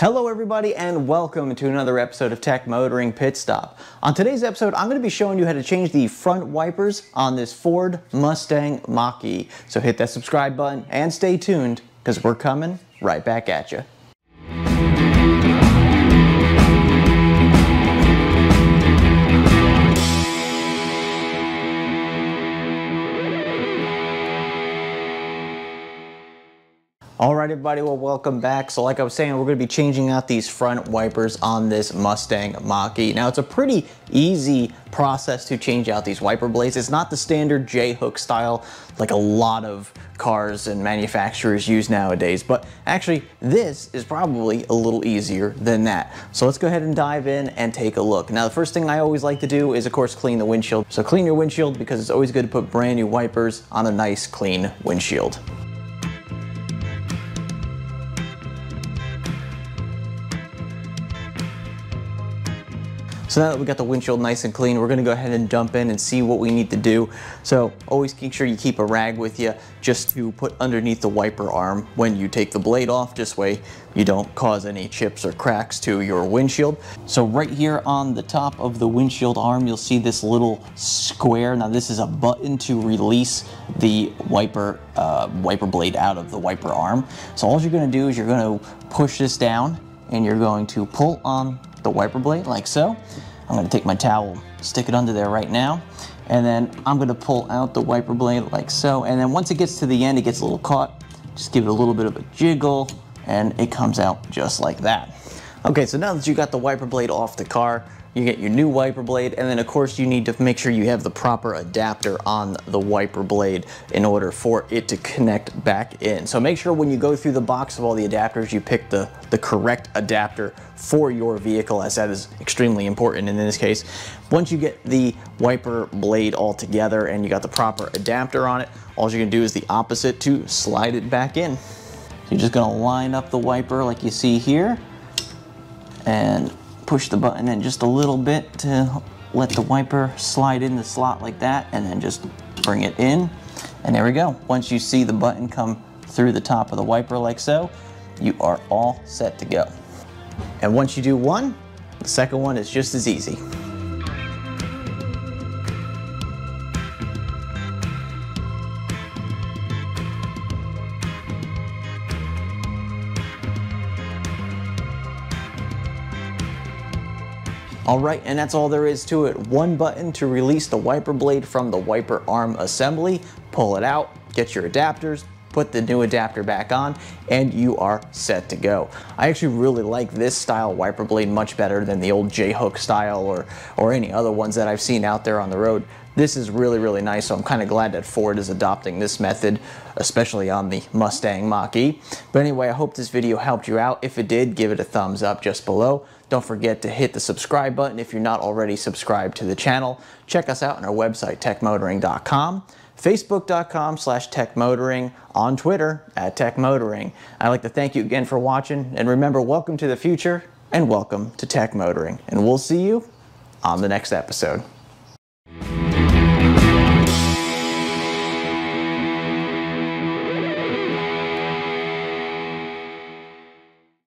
Hello everybody and welcome to another episode of Tech Motoring Pit Stop. On today's episode, I'm going to be showing you how to change the front wipers on this Ford Mustang Mach-E. So hit that subscribe button and stay tuned because we're coming right back at you. All right, everybody, well, welcome back. So like I was saying, we're gonna be changing out these front wipers on this Mustang Mach-E. Now, it's a pretty easy process to change out these wiper blades. It's not the standard J-hook style like a lot of cars and manufacturers use nowadays, but actually this is probably a little easier than that. So let's go ahead and dive in and take a look. Now, the first thing I always like to do is, of course, clean the windshield. So clean your windshield because it's always good to put brand new wipers on a nice, clean windshield. So now that we got the windshield nice and clean, we're gonna go ahead and dump in and see what we need to do. So always make sure you keep a rag with you just to put underneath the wiper arm when you take the blade off. This way you don't cause any chips or cracks to your windshield. So right here on the top of the windshield arm, you'll see this little square. Now this is a button to release the wiper, uh, wiper blade out of the wiper arm. So all you're gonna do is you're gonna push this down and you're going to pull on the wiper blade like so. I'm gonna take my towel, stick it under there right now, and then I'm gonna pull out the wiper blade like so. And then once it gets to the end, it gets a little caught. Just give it a little bit of a jiggle and it comes out just like that. Okay, so now that you got the wiper blade off the car, you get your new wiper blade, and then of course you need to make sure you have the proper adapter on the wiper blade in order for it to connect back in. So make sure when you go through the box of all the adapters, you pick the, the correct adapter for your vehicle, as that is extremely important in this case. Once you get the wiper blade all together and you got the proper adapter on it, all you're gonna do is the opposite to slide it back in. You're just gonna line up the wiper like you see here and push the button in just a little bit to let the wiper slide in the slot like that and then just bring it in and there we go. Once you see the button come through the top of the wiper like so, you are all set to go. And once you do one, the second one is just as easy. All right, and that's all there is to it. One button to release the wiper blade from the wiper arm assembly, pull it out, get your adapters, put the new adapter back on, and you are set to go. I actually really like this style wiper blade much better than the old J-hook style or, or any other ones that I've seen out there on the road. This is really, really nice, so I'm kind of glad that Ford is adopting this method, especially on the Mustang Mach-E. But anyway, I hope this video helped you out. If it did, give it a thumbs up just below. Don't forget to hit the subscribe button if you're not already subscribed to the channel. Check us out on our website, techmotoring.com, facebook.com slash techmotoring, on Twitter at techmotoring. I'd like to thank you again for watching, and remember, welcome to the future, and welcome to Tech Motoring. And we'll see you on the next episode.